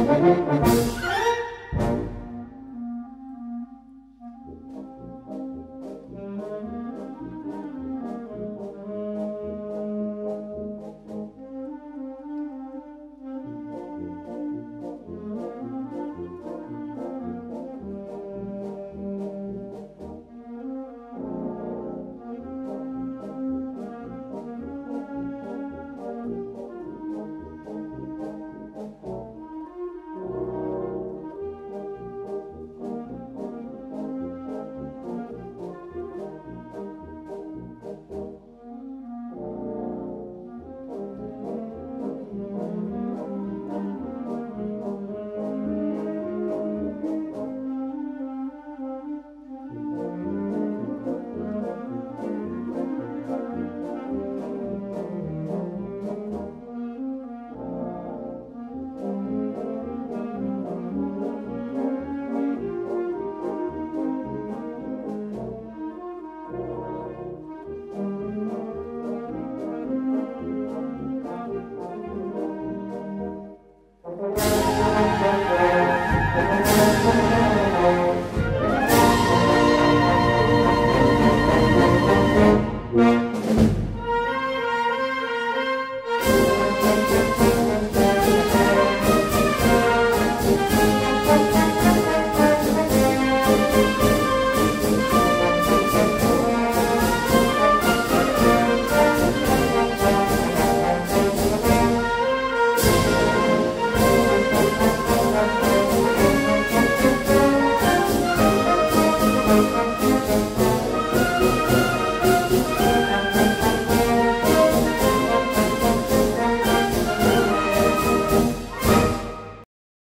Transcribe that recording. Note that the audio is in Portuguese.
Música